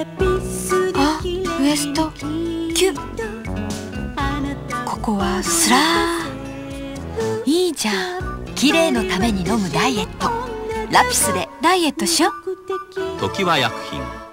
あウエスト。キュッ。ここはスラー。いいじゃん。綺麗のために飲むダイエット。ラピスでダイエットしよ時は薬品。